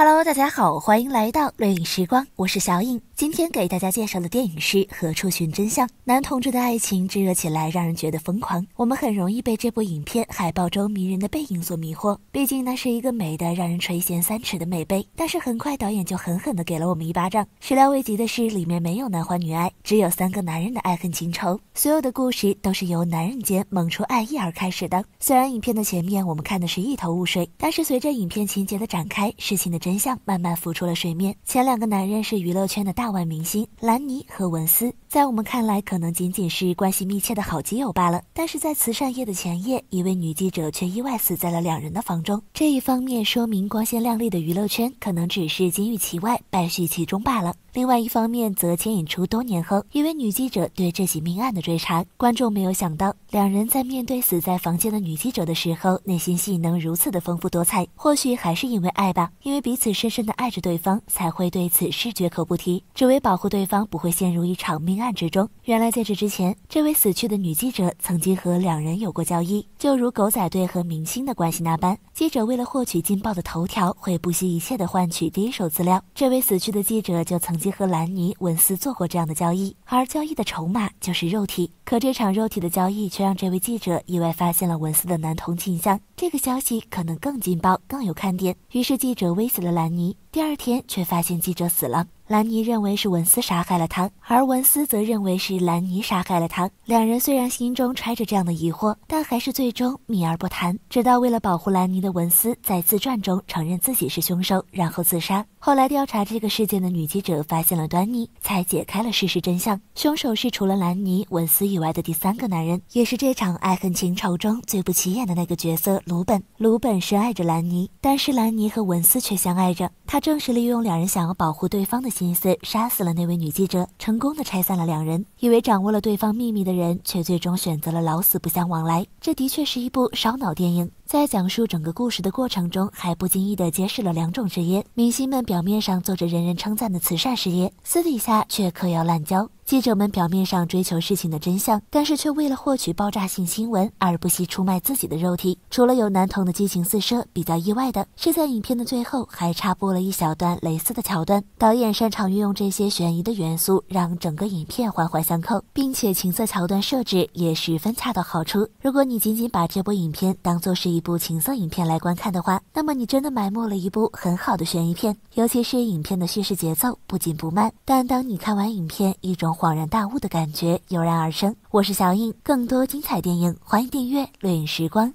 Hello，大家好，欢迎来到掠影时光，我是小影。今天给大家介绍的电影是《何处寻真相》。男同志的爱情炙热起来，让人觉得疯狂。我们很容易被这部影片海报中迷人的背影所迷惑，毕竟那是一个美的让人垂涎三尺的美背。但是很快导演就狠狠地给了我们一巴掌。始料未及的是，里面没有男欢女爱，只有三个男人的爱恨情仇。所有的故事都是由男人间萌出爱意而开始的。虽然影片的前面我们看的是一头雾水，但是随着影片情节的展开，事情的真真相慢慢浮出了水面。前两个男人是娱乐圈的大腕明星。兰尼和文斯，在我们看来可能仅仅是关系密切的好基友罢了。但是在慈善夜的前夜，一位女记者却意外死在了两人的房中。这一方面说明光鲜亮丽的娱乐圈可能只是金玉其外，败絮其中罢了。另外一方面，则牵引出多年后一位女记者对这起命案的追查。观众没有想到，两人在面对死在房间的女记者的时候，内心戏能如此的丰富多彩。或许还是因为爱吧，因为彼此此深深的爱着对方，才会对此事绝口不提，只为保护对方不会陷入一场命案之中。原来在这之前，这位死去的女记者曾经和两人有过交易，就如狗仔队和明星的关系那般。记者为了获取劲爆的头条，会不惜一切的换取第一手资料。这位死去的记者就曾经。和兰尼·文斯做过这样的交易，而交易的筹码就是肉体。可这场肉体的交易却让这位记者意外发现了文斯的男同倾向，这个消息可能更劲爆、更有看点。于是记者威胁了兰尼，第二天却发现记者死了。兰尼认为是文斯杀害了他，而文斯则认为是兰尼杀害了他。两人虽然心中揣着这样的疑惑，但还是最终秘而不谈。直到为了保护兰尼的文斯在自传中承认自己是凶手，然后自杀。后来调查这个事件的女记者发现了端倪，才解开了事实真相。凶手是除了兰尼、文斯以外的第三个男人，也是这场爱恨情仇中最不起眼的那个角色——鲁本。鲁本深爱着兰尼，但是兰尼和文斯却相爱着。他正是利用两人想要保护对方的。心思杀死了那位女记者，成功的拆散了两人。以为掌握了对方秘密的人，却最终选择了老死不相往来。这的确是一部烧脑电影。在讲述整个故事的过程中，还不经意的揭示了两种职业：明星们表面上做着人人称赞的慈善事业，私底下却嗑药滥交；记者们表面上追求事情的真相，但是却为了获取爆炸性新闻而不惜出卖自己的肉体。除了有男童的激情四射，比较意外的是，在影片的最后还插播了一小段蕾丝的桥段。导演擅长运用这些悬疑的元素，让整个影片环环相扣，并且情色桥段设置也十分恰到好处。如果你仅仅把这部影片当做是一一部情色影片来观看的话，那么你真的埋没了一部很好的悬疑片。尤其是影片的叙事节奏不紧不慢，但当你看完影片，一种恍然大悟的感觉油然而生。我是小印，更多精彩电影，欢迎订阅《掠影时光》。